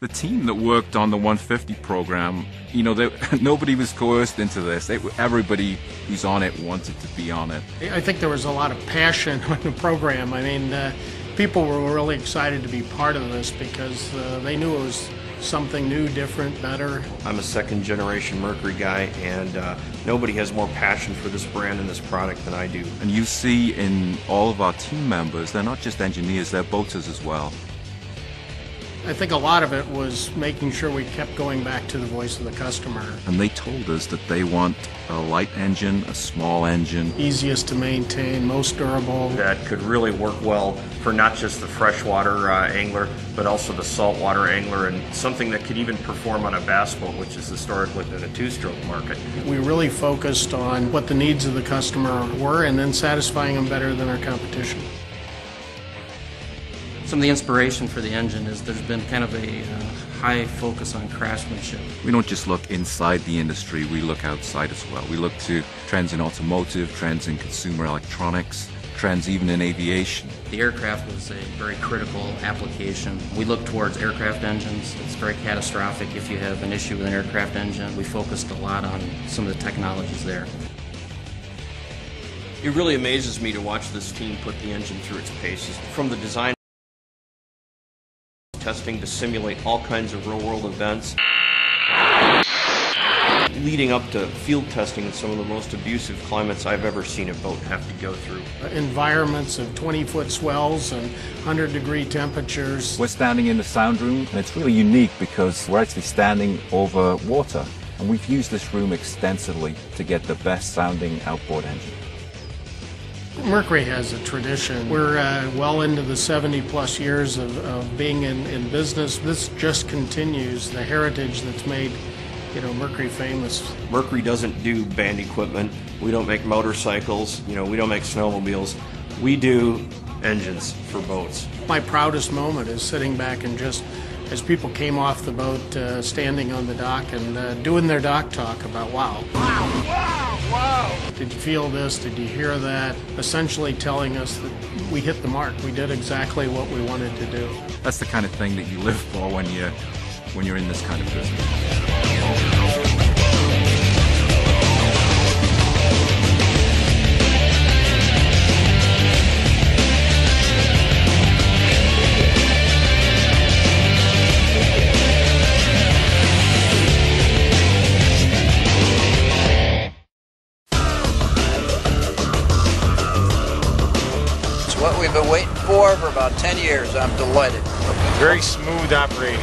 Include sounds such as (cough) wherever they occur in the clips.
the team that worked on the 150 program, you know, they, (laughs) nobody was coerced into this. It, everybody who's on it wanted to be on it. I think there was a lot of passion (laughs) on the program. I mean, uh, people were really excited to be part of this because uh, they knew it was something new, different, better. I'm a second generation Mercury guy, and uh, nobody has more passion for this brand and this product than I do. And you see in all of our team members, they're not just engineers, they're boaters as well. I think a lot of it was making sure we kept going back to the voice of the customer. And they told us that they want a light engine, a small engine. Easiest to maintain, most durable. That could really work well for not just the freshwater uh, angler, but also the saltwater angler, and something that could even perform on a bass boat, which is historically been a two-stroke market. We really focused on what the needs of the customer were and then satisfying them better than our competition. Some of the inspiration for the engine is there's been kind of a uh, high focus on craftsmanship. We don't just look inside the industry, we look outside as well. We look to trends in automotive, trends in consumer electronics, trends even in aviation. The aircraft was a very critical application. We look towards aircraft engines. It's very catastrophic if you have an issue with an aircraft engine. We focused a lot on some of the technologies there. It really amazes me to watch this team put the engine through its paces. From the design testing to simulate all kinds of real world events. Leading up to field testing in some of the most abusive climates I've ever seen a boat have to go through. Environments of 20 foot swells and 100 degree temperatures. We're standing in the sound room, and it's really unique because we're actually standing over water. And we've used this room extensively to get the best sounding outboard engine. Mercury has a tradition. We're uh, well into the 70 plus years of, of being in, in business. This just continues the heritage that's made you know Mercury famous. Mercury doesn't do band equipment. We don't make motorcycles. You know, we don't make snowmobiles. We do engines for boats. My proudest moment is sitting back and just as people came off the boat, uh, standing on the dock and uh, doing their dock talk about wow. Wow, wow, wow. Did you feel this? Did you hear that? Essentially telling us that we hit the mark. We did exactly what we wanted to do. That's the kind of thing that you live for when you when you're in this kind of business. About 10 years. I'm delighted. Very smooth operating.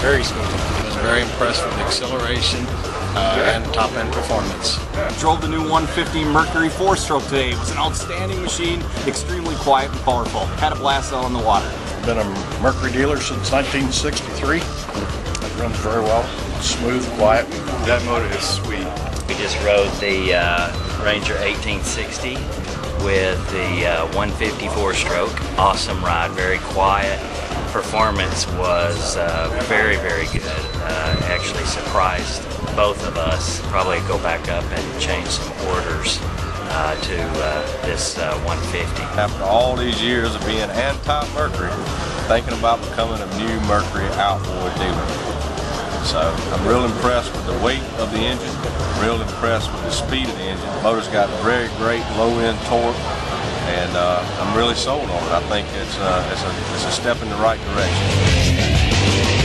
Very smooth. I was very impressed with the acceleration uh, and top end performance. Drove the new 150 Mercury 4 stroke today. It was an outstanding machine, extremely quiet and powerful. Had a blast out on the water. Been a Mercury dealer since 1963. It runs very well. Smooth, quiet. That motor is sweet. We just rode the uh, Ranger 1860 with the uh, 154 stroke. Awesome ride, very quiet. Performance was uh, very, very good. Uh, actually surprised both of us. Probably go back up and change some orders uh, to uh, this uh, 150. After all these years of being anti-Mercury, thinking about becoming a new Mercury outboard dealer. So I'm real impressed with the weight of the engine, real impressed with the speed of the engine. The motor's got very great low-end torque, and uh, I'm really sold on it. I think it's, uh, it's, a, it's a step in the right direction.